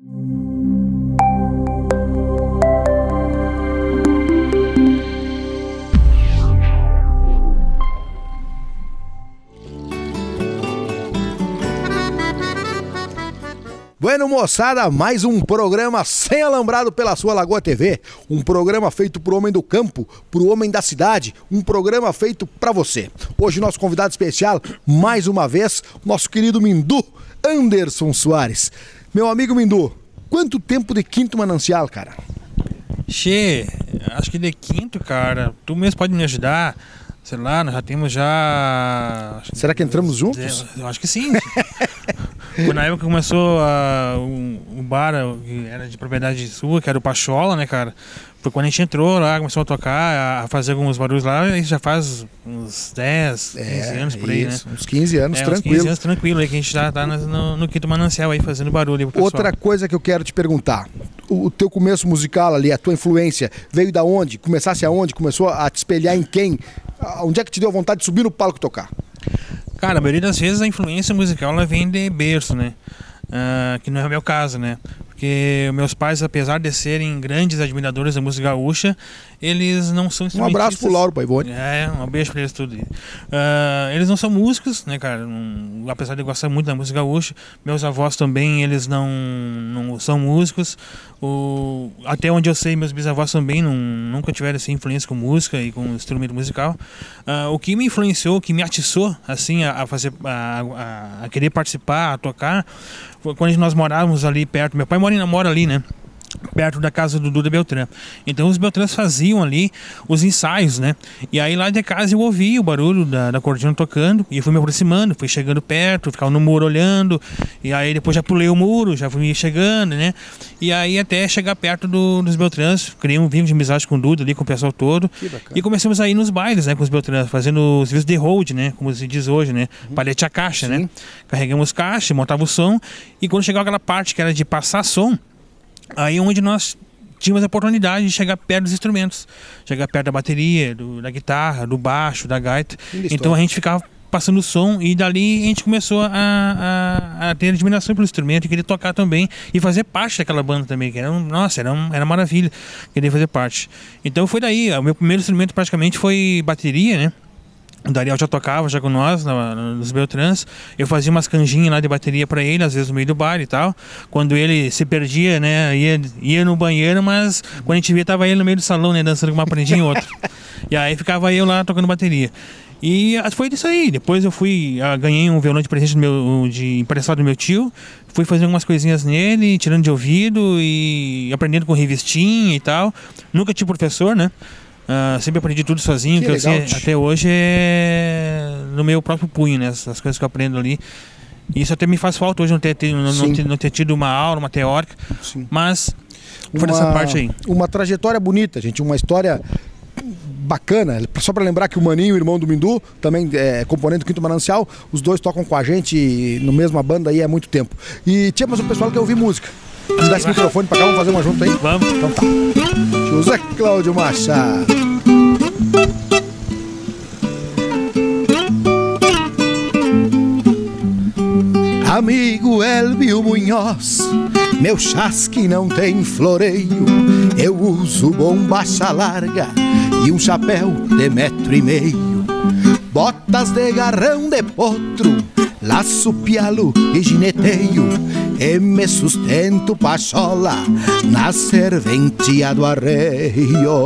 Bueno, moçada, mais um programa sem alambrado pela sua Lagoa TV. Um programa feito pro homem do campo, pro homem da cidade. Um programa feito para você. Hoje, nosso convidado especial, mais uma vez, nosso querido Mindu, Anderson Soares. Meu amigo Mindu, quanto tempo de quinto manancial, cara? Che, acho que de quinto, cara. Tu mesmo pode me ajudar. Sei lá, nós já temos já. Será que entramos juntos? Eu acho que sim. Na época que começou a, o, o bar, que era de propriedade sua, que era o Pachola, né, cara? Foi quando a gente entrou lá, começou a tocar, a fazer alguns barulhos lá, isso já faz uns 10, 15 É, anos por aí, isso, né? Uns 15 anos, É, uns tranquilo. 15 anos tranquilo aí, que a gente já tá no, no quinto manancial aí, fazendo barulho. Outra coisa que eu quero te perguntar. O, teu começo musical ali, a tua influência, veio da onde? Começasse aonde? Começou a te espelhar em quem? Onde é que te deu vontade de subir no palco e tocar? Cara, a maioria das vezes a influência musical ela vem de berço, né? Ah, que não é o meu caso, né? Porque meus pais, apesar de serem grandes admiradores da música gaúcha, eles não são Um abraço pro Lauro Paivone. É, um beijo pra eles tudo. Ah, eles não são músicos, né, cara? Não- apesar de gostar muito da música gaúcha, meus avós também, eles não, não são músicos. O, até onde eu sei, meus bisavós também não, nunca tiveram assim, influência com música e com instrumento musical. Ah, o que me influenciou, o que me atiçou assim a, a fazer, a, a- a querer participar, a tocar, foi quando nós morávamos ali perto. Meu pai mora, em- mora ali, né? Perto da casa do Duda Beltrán. Então os Beltrãs faziam ali os ensaios, né? E aí lá de casa eu ouvia o barulho da, da cordiona tocando e eu fui me aproximando, fui chegando perto, ficava no muro olhando, e aí depois já pulei o muro, já fui chegando, né? E aí até chegar perto do- dos Beltrãs, criei um vínculo de amizade com o Duda ali, com o pessoal todo. E começamos a ir nos bailes, né, com os Beltrãs, fazendo os serviços de hold, né, como se diz hoje, né? Palete a caixa, né? Carregamos caixa, montava o som, e quando chegava aquela parte que era de passar som, aí onde nós tínhamos a oportunidade de chegar perto dos instrumentos, chegar perto da bateria, do- da guitarra, do baixo, da gaita. Então a gente ficava passando o som e dali a gente começou a, a, a ter admiração pelo instrumento e querer tocar também e fazer parte daquela banda também, que era, um, nossa, era, um, era maravilha querer fazer parte. Então foi daí, o meu primeiro instrumento praticamente foi bateria, né? O Dariel já tocava já com nós na- nos Beltrans. Eu fazia umas canjinhas lá de bateria pra ele, às vezes no meio do bar e tal. Quando ele se perdia, né, ia, ia no banheiro, mas quando a gente via, tava ele no meio do salão, né, dançando com uma prendinha e outra. e aí ficava eu lá tocando bateria. E ah, foi isso aí. Depois eu fui, ah, ganhei um violão de presente do meu, de emprestado do meu tio. Fui fazendo algumas coisinhas nele, tirando de ouvido e aprendendo com revistinha e tal. Nunca tive professor, né? Ah, sempre aprendi tudo sozinho, Que que, eu sei, até hoje é no meu próprio punho, né? As coisas que eu aprendo ali. Isso até me faz falta hoje não ter, tido- não, não ter, não ter tido uma aula, uma teórica, Sim. mas foi dessa parte aí. Uma trajetória bonita, gente. Uma história bacana. Só pra lembrar que o Maninho, irmão do Mindu, também é componente do Quinto Manancial, os dois tocam com a gente no mesma banda aí há muito tempo. E tinha mais um pessoal que quer ouvir música. Se dá esse microfone pra cá, vamos fazer uma junto aí? Vamos. Então tá. José Cláudio Machado. Amigo Elvio Munhoz, meu chasque não tem floreio. Eu uso bombacha larga e um chapéu de metro e meio. Botas de garrão de potro, laço pialo e gineteio. E me sustento pachola na serventia do arreio.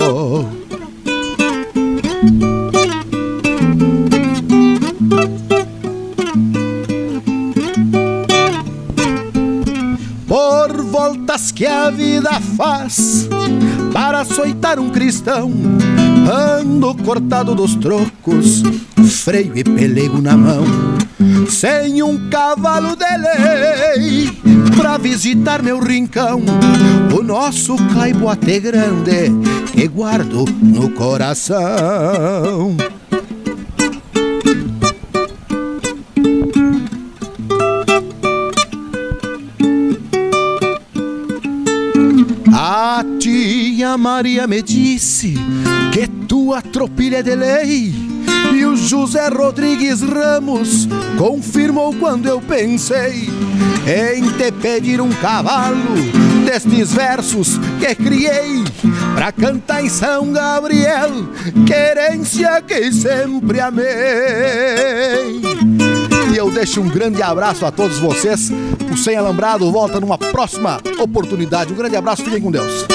por voltas que a vida faz para açoitar um cristão. Ando cortado dos trocos, freio e pelego na mão, sem um cavalo de lei pra visitar meu rincão. O nosso caiboate grande que guardo no coração. A tia Maria me disse que tua tropilha é de lei. E o José Rodrigues Ramos confirmou quando eu pensei em te pedir um cavalo destes versos que criei pra cantar em São Gabriel, querência que sempre amei. E eu deixo um grande abraço a todos vocês. O Sem Alambrado volta numa próxima oportunidade. Um grande abraço, fiquem com Deus.